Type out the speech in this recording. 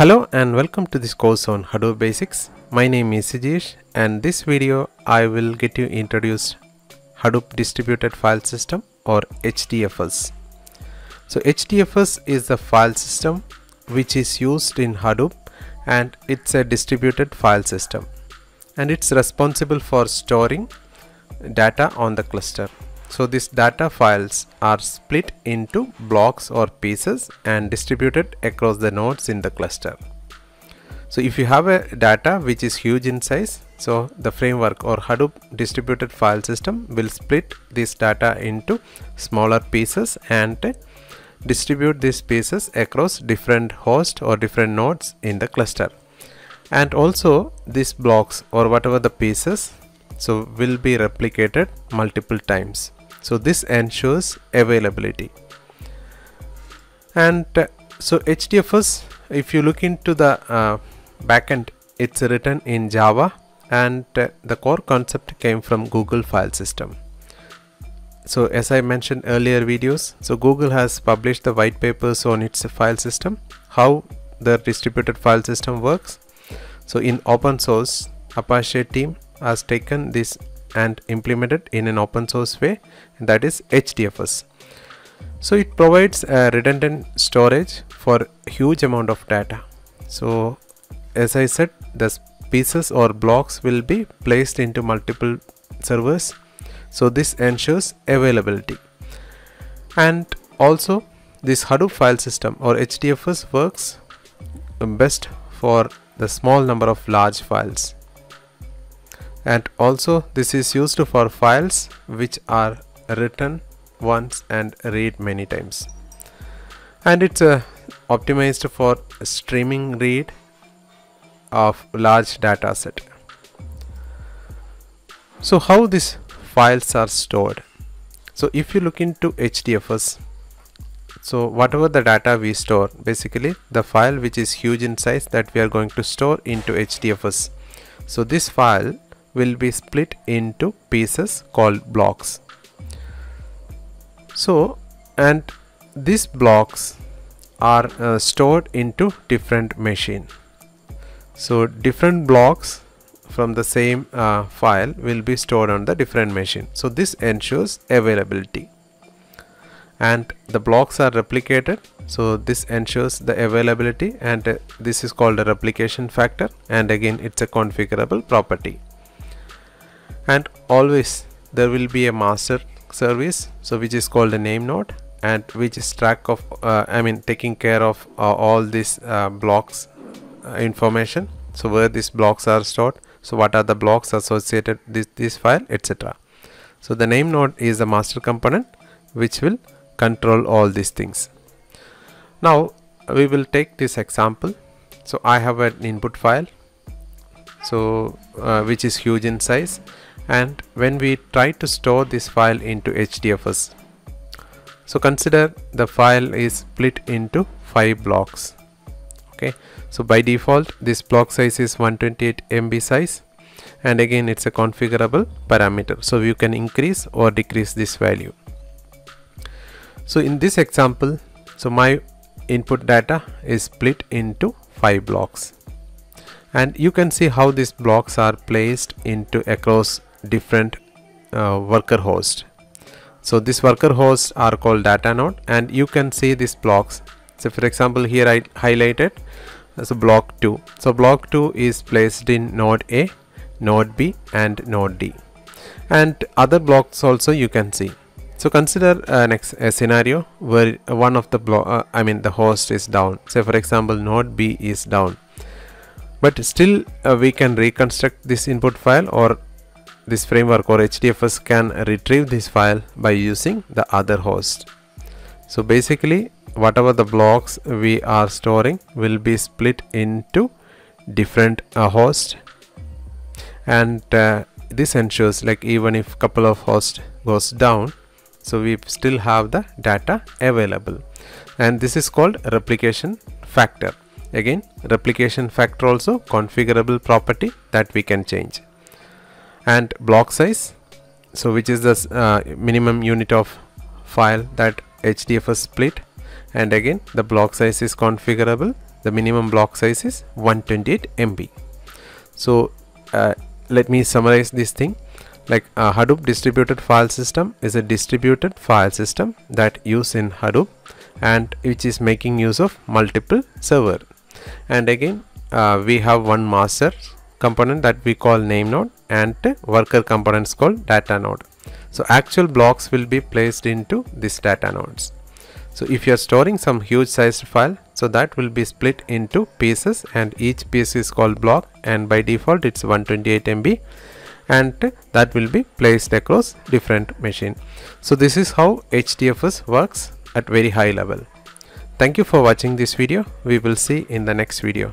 Hello and welcome to this course on Hadoop Basics. My name is Sijesh and this video I will get you introduced Hadoop Distributed File System or HDFS. So HDFS is the file system which is used in Hadoop and it's a distributed file system and it's responsible for storing data on the cluster. So these data files are split into blocks or pieces and distributed across the nodes in the cluster. So if you have a data which is huge in size, so the framework or Hadoop distributed file system will split this data into smaller pieces and distribute these pieces across different hosts or different nodes in the cluster. And also these blocks or whatever the pieces so will be replicated multiple times so this ensures availability. And uh, so HDFS if you look into the uh, backend it's written in Java and uh, the core concept came from Google file system. So as I mentioned earlier videos so Google has published the white papers on its file system how the distributed file system works. So in open source Apache team has taken this and implement it in an open source way that is HDFS. So it provides a redundant storage for huge amount of data. So as I said the pieces or blocks will be placed into multiple servers. So this ensures availability. And also this Hadoop file system or HDFS works best for the small number of large files and also this is used for files which are written once and read many times. And it's uh, optimized for streaming read of large data set. So how these files are stored? So if you look into HDFS so whatever the data we store basically the file which is huge in size that we are going to store into HDFS so this file will be split into pieces called blocks. So and these blocks are uh, stored into different machine. So different blocks from the same uh, file will be stored on the different machine. So this ensures availability. And the blocks are replicated. So this ensures the availability and uh, this is called a replication factor. And again it's a configurable property and always there will be a master service so which is called a name node and which is track of uh, I mean taking care of uh, all these uh, blocks uh, information. So where these blocks are stored so what are the blocks associated this this file etc so the name node is the master component which will control all these things. Now we will take this example. So I have an input file so uh, which is huge in size and when we try to store this file into HDFS so consider the file is split into five blocks. Okay so by default this block size is 128 MB size. And again it's a configurable parameter so you can increase or decrease this value. So in this example so my input data is split into five blocks. And you can see how these blocks are placed into across different uh, worker host. So this worker hosts are called data node and you can see these blocks. So for example here I highlighted as a block 2 so block 2 is placed in node A node B and node D. And other blocks also you can see. So consider uh, next a scenario where one of the block uh, I mean the host is down. Say for example node B is down. But still uh, we can reconstruct this input file or this framework or HDFS can retrieve this file by using the other host. So basically whatever the blocks we are storing will be split into different uh, hosts and uh, this ensures like even if couple of hosts goes down so we still have the data available. And this is called replication factor. Again replication factor also configurable property that we can change and block size. So which is the uh, minimum unit of file that HDFS split. And again the block size is configurable. The minimum block size is 128 MB so uh, let me summarize this thing. Like a Hadoop distributed file system is a distributed file system that use in Hadoop and which is making use of multiple server. And again uh, we have one master component that we call name node and worker components called data node. So actual blocks will be placed into these data nodes. So if you are storing some huge sized file so that will be split into pieces and each piece is called block and by default it's 128 MB and that will be placed across different machine. So this is how HDFS works at very high level. Thank you for watching this video. We will see in the next video